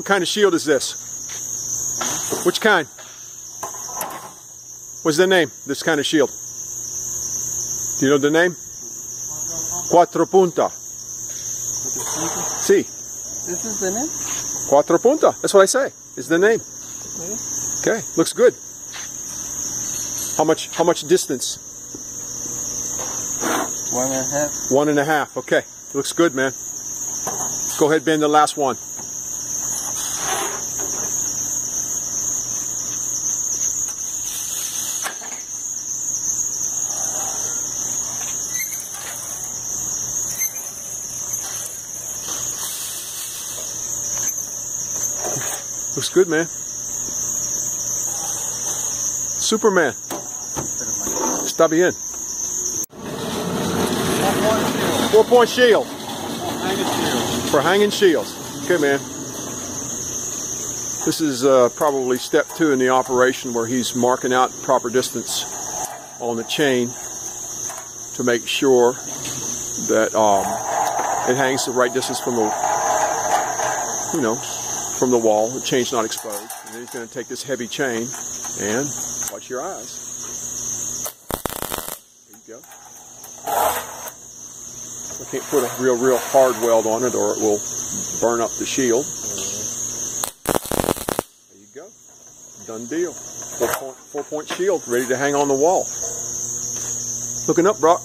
What kind of shield is this? Which kind? What's the name? This kind of shield. Do you know the name? Cuatro punta. Si. This is the name? Cuatro punta. That's what I say. Is the name. Okay. Looks good. How much? How much distance? One and a half. One and a half. Okay. Looks good, man. Go ahead, bend the last one. Looks good, man. Superman. Está bien. Four point shield. For hanging shields. Okay, man. This is uh, probably step two in the operation where he's marking out proper distance on the chain to make sure that um, it hangs the right distance from the, you know, from the wall, the chain's not exposed. And then he's going to take this heavy chain and watch your eyes. There you go. I can't put a real, real hard weld on it or it will burn up the shield. There you go. Done deal. Four point, four point shield ready to hang on the wall. Looking up, Brock.